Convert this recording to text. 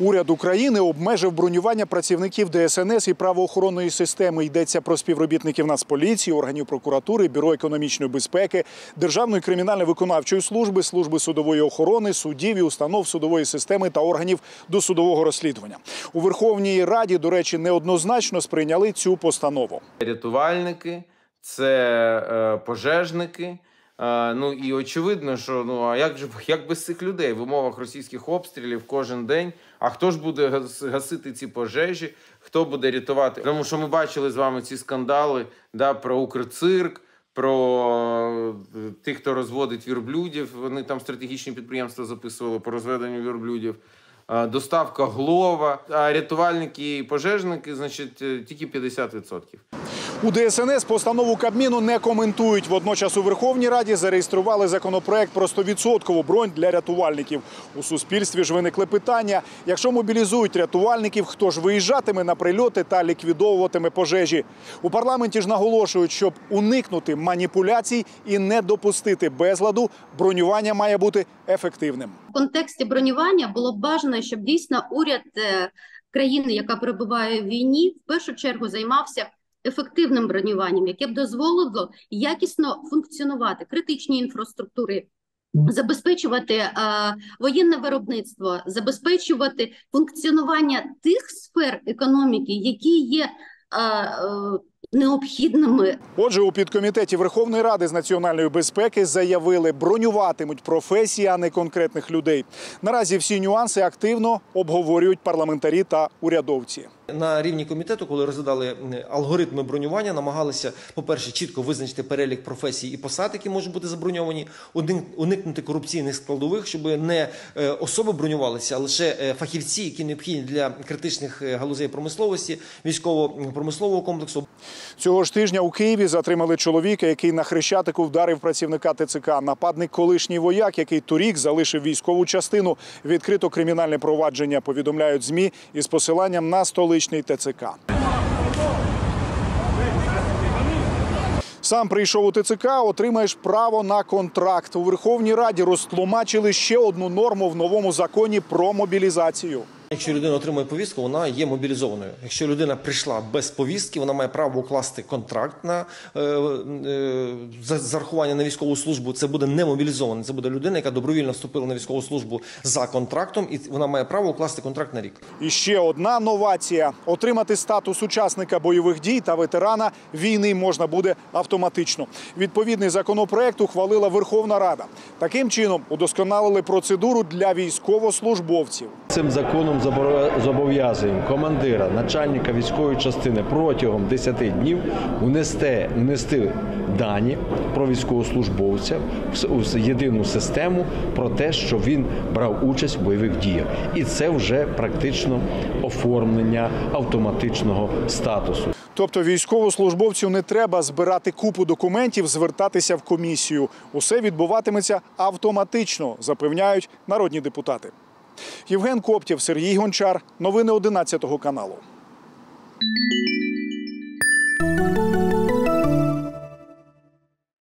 Уряд України обмежив бронювання працівників ДСНС і правоохоронної системи. Йдеться про співробітників Нацполіції, органів прокуратури, бюро економічної безпеки, Державної кримінально-виконавчої служби, служби судової охорони, суддів і установ судової системи та органів досудового розслідування. У Верховній Раді, до речі, неоднозначно сприйняли цю постанову. рятувальники, це е, пожежники. Е, ну і очевидно, що ну а як же як без цих людей в умовах російських обстрілів кожен день? А хто ж буде гас- гасити ці пожежі? Хто буде рятувати? Тому що ми бачили з вами ці скандали да, про Укрцирк, про е, тих, хто розводить вірблюдів. Вони там стратегічні підприємства записували по розведенню вірблюдів. Е, Доставка глова, а рятувальники і пожежники, значить, тільки 50%. У ДСНС постанову Кабміну не коментують. Водночас у Верховній Раді зареєстрували законопроект про 100% бронь для рятувальників. У суспільстві ж виникли питання: якщо мобілізують рятувальників, хто ж виїжджатиме на прильоти та ліквідовуватиме пожежі? У парламенті ж наголошують, щоб уникнути маніпуляцій і не допустити безладу, бронювання має бути ефективним. в контексті бронювання було б бажано, щоб дійсно уряд е, країни, яка перебуває в війні, в першу чергу займався ефективним бронюванням, яке б дозволило якісно функціонувати критичні інфраструктури. Забезпечувати е, воєнне виробництво, забезпечувати функціонування тих сфер економіки, які є е, е, необхідними Отже, у підкомітеті Верховної Ради з національної безпеки заявили, бронюватимуть професії, а не конкретних людей. Наразі всі нюанси активно обговорюють парламентарі та урядовці. На рівні комітету, коли розглядали алгоритми бронювання, намагалися, по-перше, чітко визначити перелік професій і посад, які можуть бути заброньовані, уникнути корупційних складових, щоб не е, особи бронювалися, а лише е, фахівці, які необхідні для критичних е, галузей промисловості, військово-промислового комплексу. Цього ж тижня у Києві затримали чоловіка, який на хрещатику вдарив працівника ТЦК. Нападник колишній вояк, який торік залишив військову частину. Відкрито кримінальне провадження. Повідомляють змі із посиланням на столичний ТЦК. Сам прийшов у ТЦК, отримаєш право на контракт. У Верховній Раді розтлумачили ще одну норму в новому законі про мобілізацію. Якщо людина отримує повістку, вона є мобілізованою. Якщо людина прийшла без повістки, вона має право укласти контракт на е, е, зарахування на військову службу. Це буде не мобілізований. Це буде людина, яка добровільно вступила на військову службу за контрактом, і вона має право укласти контракт на рік. І ще одна новація: отримати статус учасника бойових дій та ветерана війни можна буде автоматично. Відповідний законопроект ухвалила Верховна Рада. Таким чином удосконалили процедуру для військовослужбовців. Цим законом заборо- зобов'язуємо командира, начальника військової частини протягом 10 днів внести, внести дані про військовослужбовця в єдину систему про те, що він брав участь в бойових діях. І це вже практично оформлення автоматичного статусу. Тобто військовослужбовцю не треба збирати купу документів, звертатися в комісію. Усе відбуватиметься автоматично, запевняють народні депутати. Євген Коптів, Сергій Гончар. Новини 11 каналу.